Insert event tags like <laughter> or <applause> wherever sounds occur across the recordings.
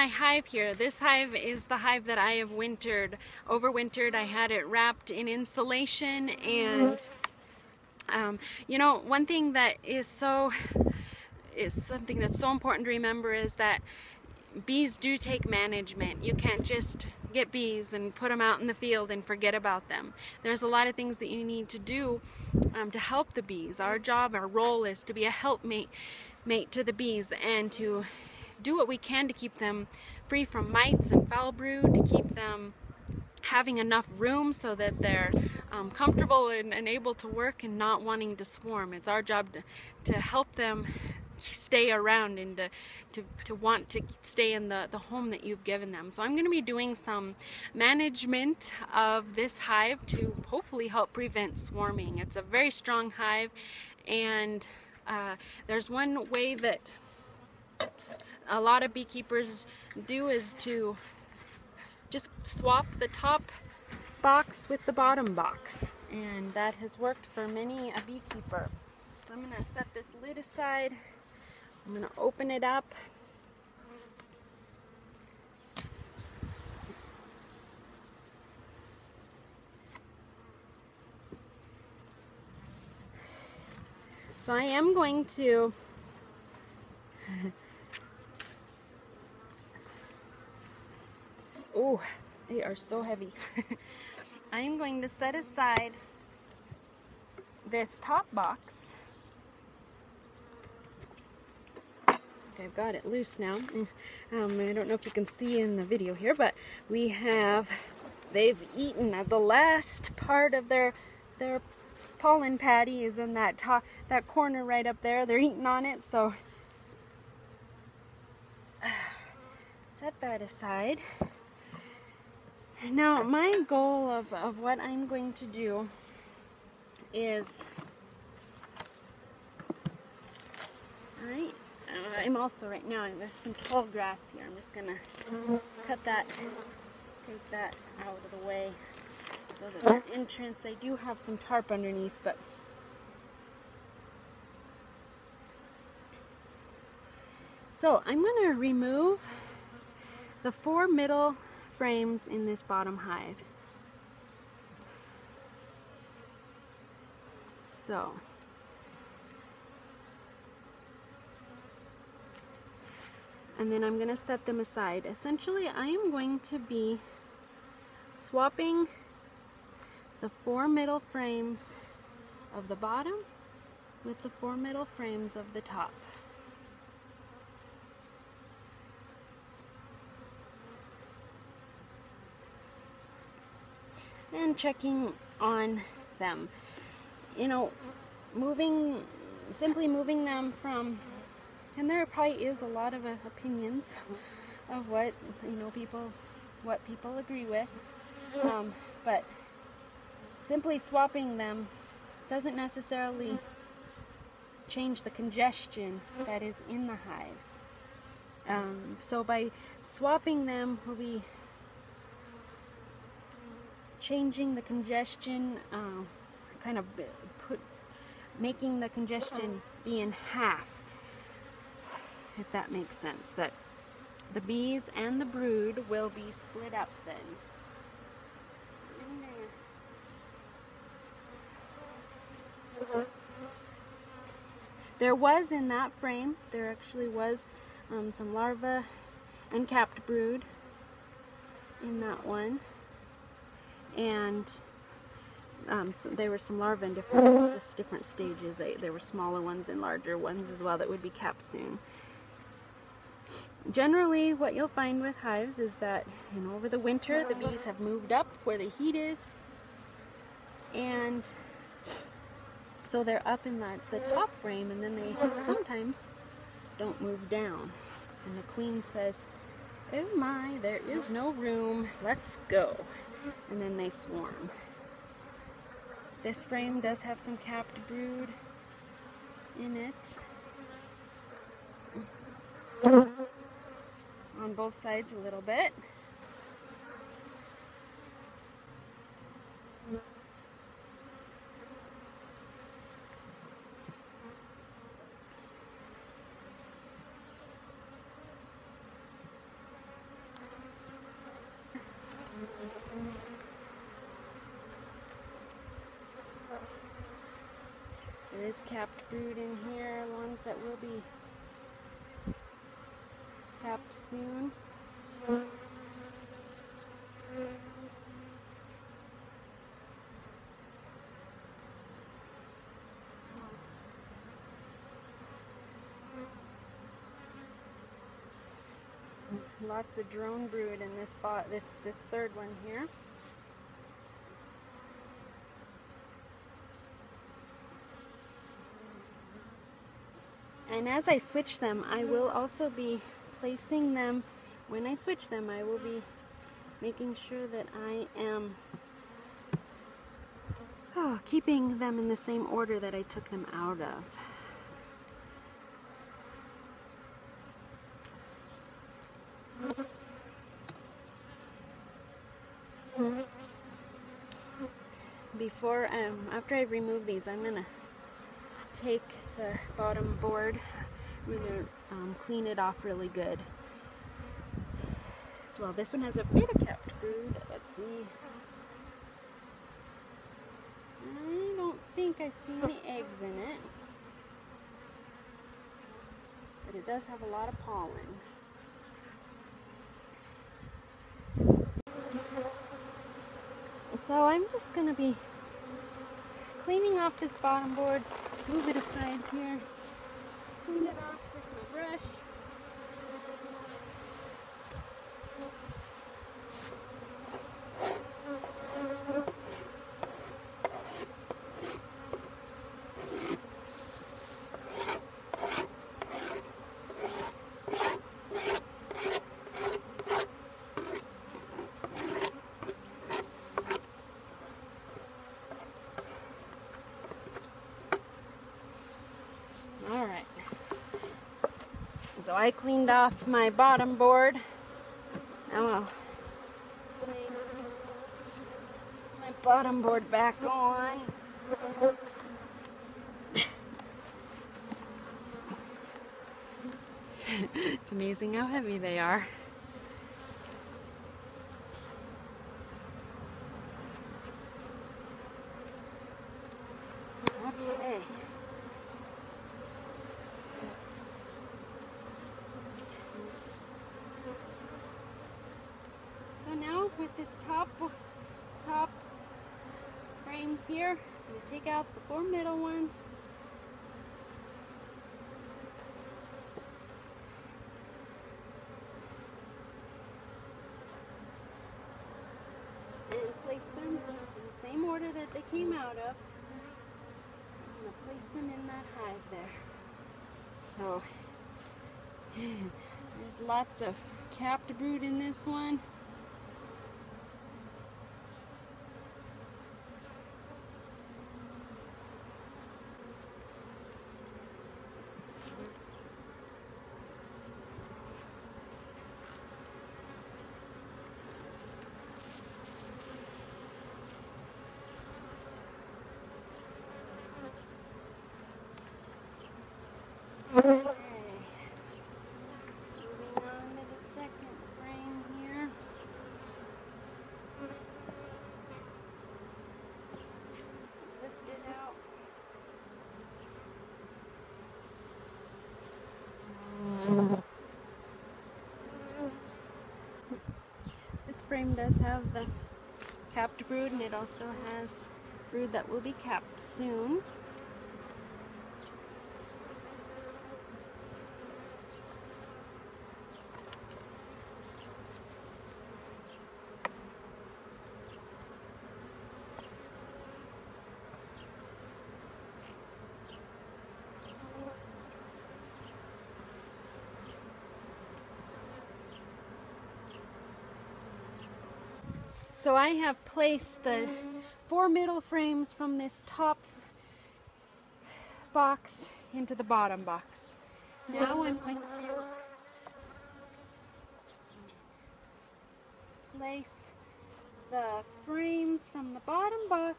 my hive here, this hive is the hive that I have wintered, overwintered. I had it wrapped in insulation and um, you know, one thing that is so, is something that's so important to remember is that bees do take management. You can't just get bees and put them out in the field and forget about them. There's a lot of things that you need to do um, to help the bees. Our job, our role is to be a helpmate mate to the bees and to do what we can to keep them free from mites and foul brood, to keep them having enough room so that they're um, comfortable and, and, able to work and not wanting to swarm. It's our job to, to help them stay around and to, to, to want to stay in the, the home that you've given them. So I'm going to be doing some management of this hive to hopefully help prevent swarming. It's a very strong hive and uh, there's one way that a lot of beekeepers do is to just swap the top box with the bottom box and that has worked for many a beekeeper. So I'm going to set this lid aside. I'm going to open it up. So I am going to Oh, they are so heavy. <laughs> I am going to set aside this top box. Okay, I've got it loose now. <laughs> Um, I don't know if you can see in the video here, but we have, they've eaten the last part of their, their pollen patty is in that top, that corner right up there. They're eating on it, so <sighs> set that aside. Now, my goal of, of what I'm going to do is, alright, uh, I'm also right now, there's some tall grass here. I'm just going to cut that, take that out of the way. So that the entrance, I do have some tarp underneath, but So I'm going to remove the four middle frames in this bottom hive. So, and then I'm going to set them aside. Essentially, I am going to be swapping the four middle frames of the bottom with the four middle frames of the top. And checking on them. You know, moving, simply moving them from, and there probably is a lot of uh, opinions of what, you know, people, what people agree with, um, but simply swapping them doesn't necessarily change the congestion that is in the hives. Um, so by swapping them, we'll be changing the congestion, uh, kind of put, making the congestion be in half, if that makes sense. That the bees and the brood will be split up then. There was in that frame, there actually was um, some larvae and capped brood in that one and um, so there were some larvae in different, different stages. They, there were smaller ones and larger ones as well that would be capped soon. Generally, what you'll find with hives is that you know, over the winter, the bees have moved up where the heat is, and so they're up in the, the top frame, and then they sometimes don't move down. And the queen says, oh my, there is no room, let's go and then they swarm. This frame does have some capped brood in it. On both sides a little bit. Is capped brood in here, ones that will be capped soon. Lots of drone brood in this spot, this this third one here. And as I switch them, I will also be placing them, when I switch them, I will be making sure that I am oh, keeping them in the same order that I took them out of. Before, um, after I remove these, I'm gonna take the bottom board, I'm gonna um, clean it off really good. As well, this one has a bit of capped brood. Let's see. I don't think I see any eggs in it. But it does have a lot of pollen. So I'm just going to be cleaning off this bottom board, move it aside here, clean it off with my brush. Alright. So I cleaned off my bottom board. Now I'll place my bottom board back on. it's amazing how heavy they are. Okay. With this top top frames here, I'm going to take out the four middle ones. And place them in the same order that they came out of. I'm going to place them in that hive there. So <sighs> there's lots of capped brood in this one. Okay. Moving on to the second frame here. Lift it out. This frame does have the capped brood and it also has brood that will be capped soon. So I have placed the four middle frames from this top box into the bottom box. Now I'm going to place the frames from the bottom box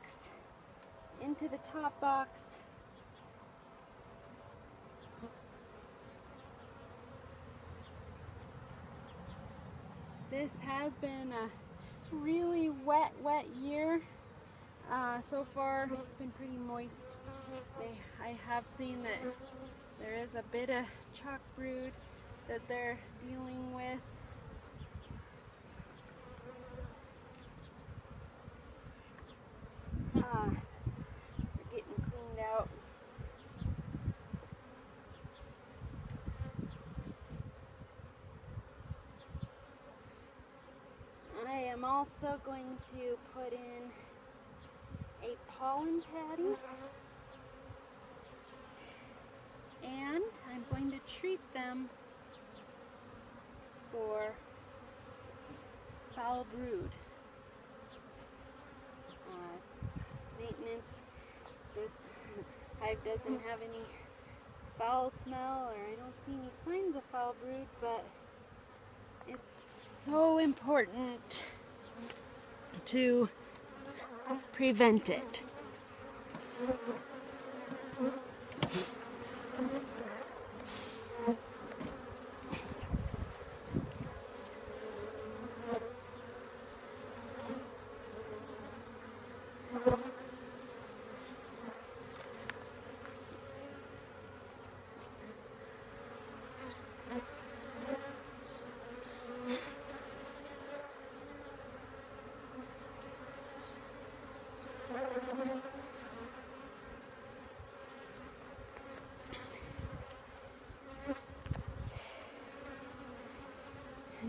into the top box. This has been a really wet, wet year. Uh, so far, it's been pretty moist. They, I have seen that there is a bit of chalk brood that they're dealing with. Uh, they're getting cleaned out. I am also going to put in a pollen patty and I'm going to treat them for foul brood. Uh, maintenance, this hive doesn't have any foul smell or I don't see any signs of foul brood, but it's so important to prevent it.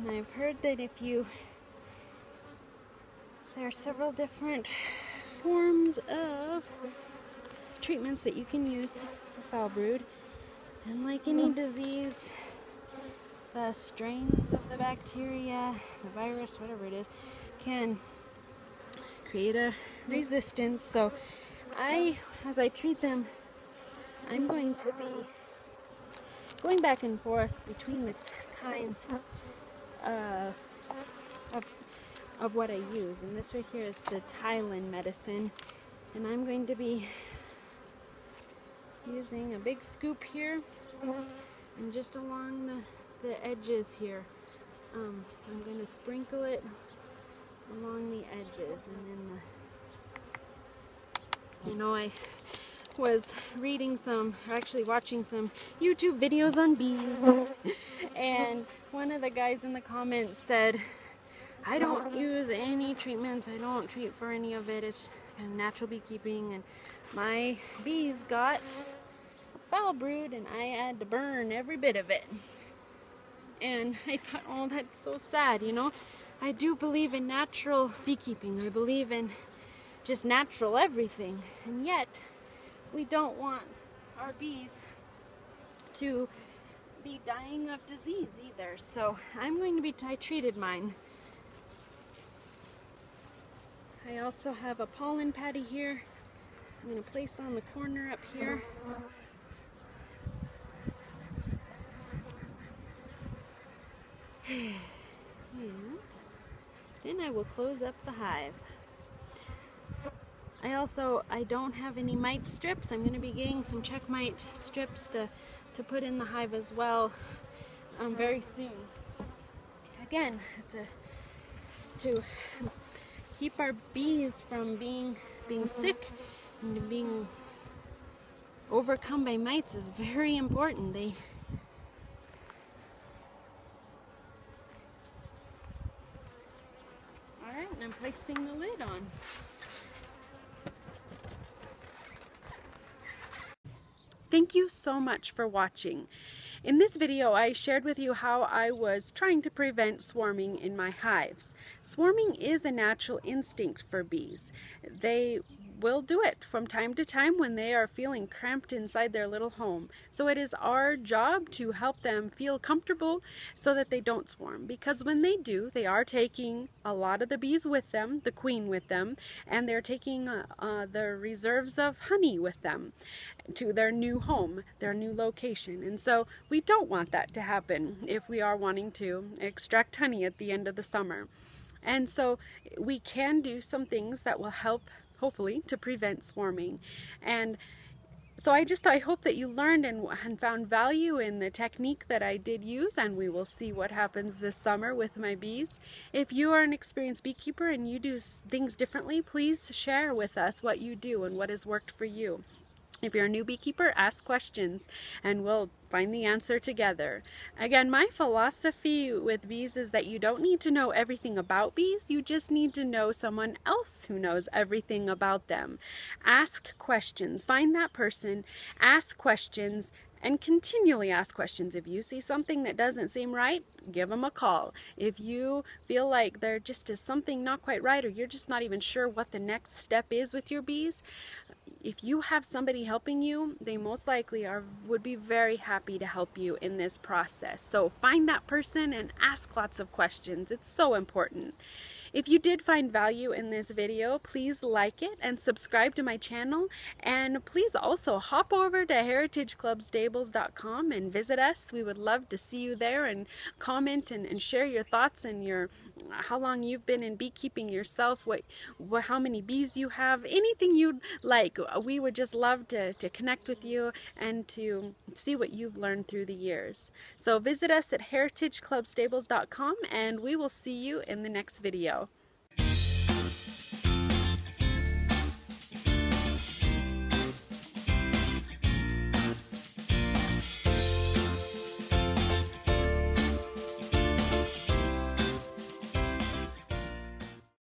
And I've heard that if you, there are several different forms of treatments that you can use for foul brood. And like any mm. disease, the strains of the bacteria, the virus, whatever it is, can create a resistance. So I, as I treat them, I'm going to be going back and forth between the kinds uh, of, of what I use. And this right here is the Tylan medicine. And I'm going to be using a big scoop here and just along the, the edges here. Um, I'm going to sprinkle it along the edges and then the, you know, I was reading some, actually watching some YouTube videos on bees <laughs> and one of the guys in the comments said, I don't use any treatments, I don't treat for any of it, it's natural beekeeping and my bees got foul brood and I had to burn every bit of it. And <laughs> I thought, oh, that's so sad, you know? I do believe in natural beekeeping. I believe in just natural everything. And yet, we don't want our bees to be dying of disease either. So I'm going to be, I treated mine. I also have a pollen patty here. I'm going to place on the corner up here. <sighs> and then I will close up the hive. I also, I don't have any mite strips. I'm going to be getting some check mite strips to, to put in the hive as well um, very soon. Again, it's, a, it's to keep our bees from being, being sick and being overcome by mites is very important. They Alright, and I'm placing the lid on. Thank you so much for watching. In this video, I shared with you how I was trying to prevent swarming in my hives. Swarming is a natural instinct for bees. They will do it from time to time when they are feeling cramped inside their little home. So it is our job to help them feel comfortable so that they don't swarm. Because when they do, they are taking a lot of the bees with them, the queen with them, and they're taking uh, uh, the reserves of honey with them to their new home, their new location. And so we don't want that to happen if we are wanting to extract honey at the end of the summer. And so we can do some things that will help hopefully, to prevent swarming. And so I just I hope that you learned and, and found value in the technique that I did use and we will see what happens this summer with my bees. If you are an experienced beekeeper and you do things differently, please share with us what you do and what has worked for you. If you're a new beekeeper, ask questions and we'll find the answer together. Again, my philosophy with bees is that you don't need to know everything about bees, you just need to know someone else who knows everything about them. Ask questions, find that person, ask questions, and continually ask questions. If you see something that doesn't seem right, give them a call. If you feel like there just is something not quite right or you're just not even sure what the next step is with your bees, if you have somebody helping you, they most likely are would be very happy to help you in this process. So find that person and ask lots of questions. It's so important. If you did find value in this video, please like it and subscribe to my channel. And please also hop over to heritageclubstables.com and visit us. We would love to see you there and comment and, and share your thoughts and your how long you've been in beekeeping yourself, what, what how many bees you have, anything you'd like. We would just love to, to connect with you and to see what you've learned through the years. So visit us at heritageclubstables.com and we will see you in the next video.